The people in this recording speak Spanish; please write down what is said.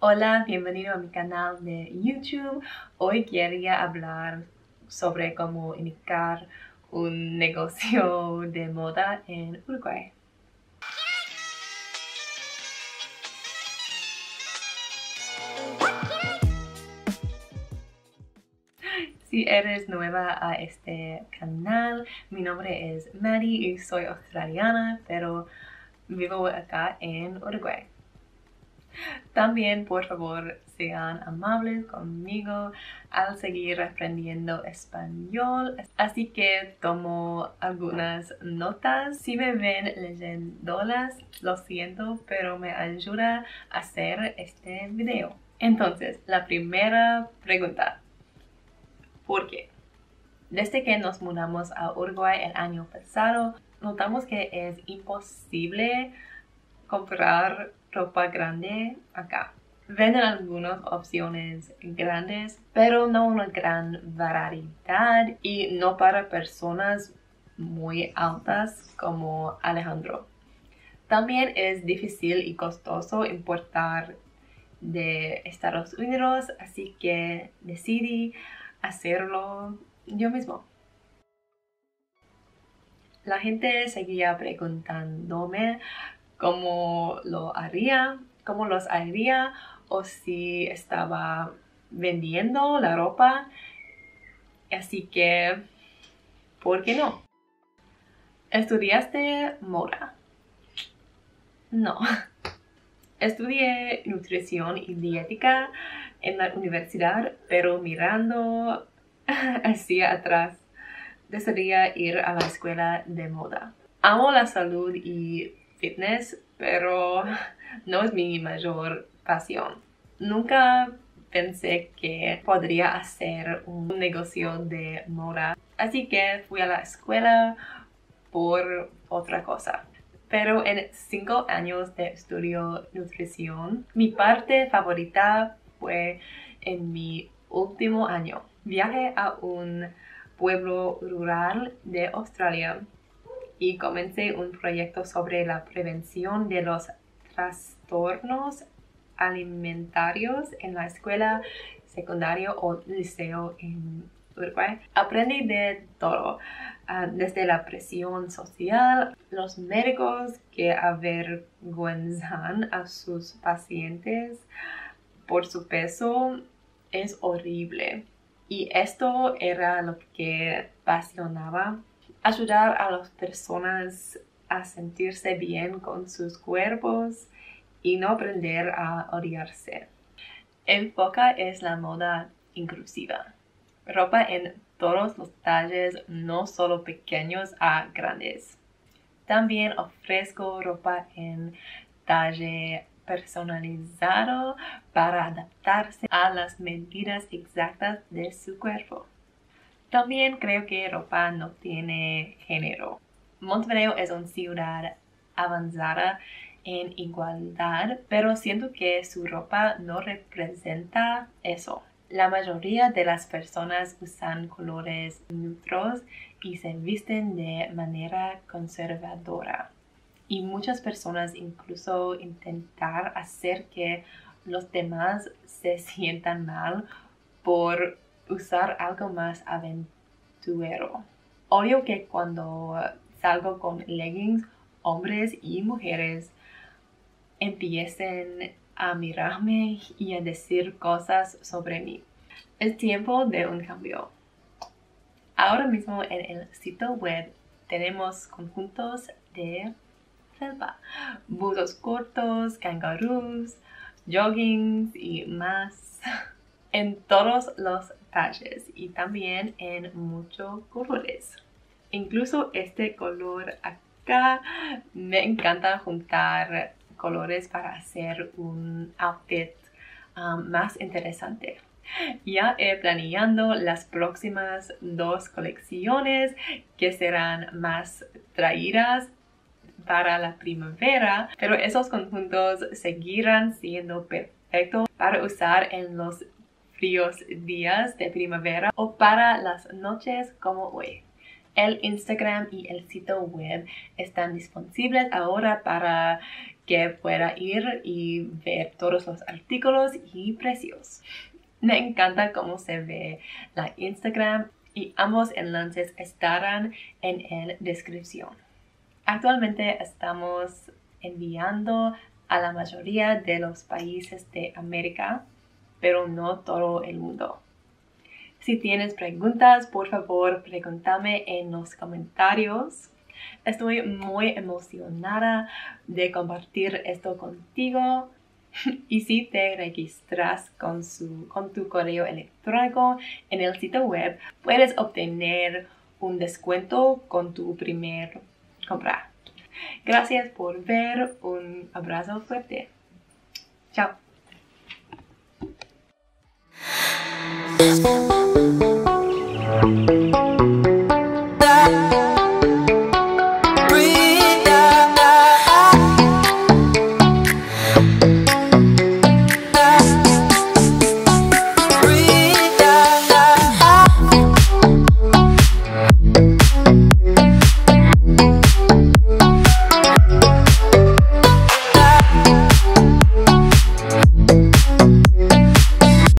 Hola, bienvenido a mi canal de YouTube. Hoy quería hablar sobre cómo iniciar un negocio de moda en Uruguay. Si eres nueva a este canal, mi nombre es Maddie y soy australiana, pero vivo acá en Uruguay. También, por favor, sean amables conmigo al seguir aprendiendo español. Así que tomo algunas notas. Si me ven leyéndolas, lo siento, pero me ayuda a hacer este video. Entonces, la primera pregunta. ¿Por qué? Desde que nos mudamos a Uruguay el año pasado, notamos que es imposible comprar ropa grande acá. Venden algunas opciones grandes, pero no una gran variedad y no para personas muy altas como Alejandro. También es difícil y costoso importar de Estados Unidos, así que decidí hacerlo yo mismo. La gente seguía preguntándome cómo lo haría, cómo los haría o si estaba vendiendo la ropa. Así que, ¿por qué no? ¿Estudiaste moda? No. Estudié nutrición y dietética en la universidad, pero mirando hacia atrás, decidí ir a la escuela de moda. Amo la salud y fitness, pero no es mi mayor pasión. Nunca pensé que podría hacer un negocio de moda, así que fui a la escuela por otra cosa. Pero en cinco años de estudio nutrición, mi parte favorita fue en mi último año. Viajé a un pueblo rural de Australia y comencé un proyecto sobre la prevención de los trastornos alimentarios en la escuela secundaria o liceo en Uruguay. Aprendí de todo, ah, desde la presión social, los médicos que avergüenzan a sus pacientes por su peso es horrible. Y esto era lo que apasionaba ayudar a las personas a sentirse bien con sus cuerpos y no aprender a odiarse. Enfoca es la moda inclusiva. Ropa en todos los talles, no solo pequeños a grandes. También ofrezco ropa en talle personalizado para adaptarse a las medidas exactas de su cuerpo. También creo que ropa no tiene género. Montevideo es una ciudad avanzada en igualdad, pero siento que su ropa no representa eso. La mayoría de las personas usan colores neutros y se visten de manera conservadora. Y muchas personas incluso intentar hacer que los demás se sientan mal por usar algo más aventurero. Odio que cuando salgo con leggings, hombres y mujeres empiecen a mirarme y a decir cosas sobre mí. Es tiempo de un cambio. Ahora mismo en el sitio web tenemos conjuntos de selva, buzos cortos, kangaroos, joggings y más en todos los talles y también en muchos colores. Incluso este color acá me encanta juntar colores para hacer un outfit um, más interesante. Ya he planeando las próximas dos colecciones que serán más traídas para la primavera, pero esos conjuntos seguirán siendo perfectos para usar en los fríos días de primavera o para las noches como hoy. El Instagram y el sitio web están disponibles ahora para que pueda ir y ver todos los artículos y precios. Me encanta cómo se ve la Instagram y ambos enlaces estarán en la descripción. Actualmente estamos enviando a la mayoría de los países de América, pero no todo el mundo. Si tienes preguntas, por favor, pregúntame en los comentarios. Estoy muy emocionada de compartir esto contigo. Y si te registras con, su, con tu correo electrónico en el sitio web, puedes obtener un descuento con tu primer compra. Gracias por ver. Un abrazo fuerte. Chao. Thank you.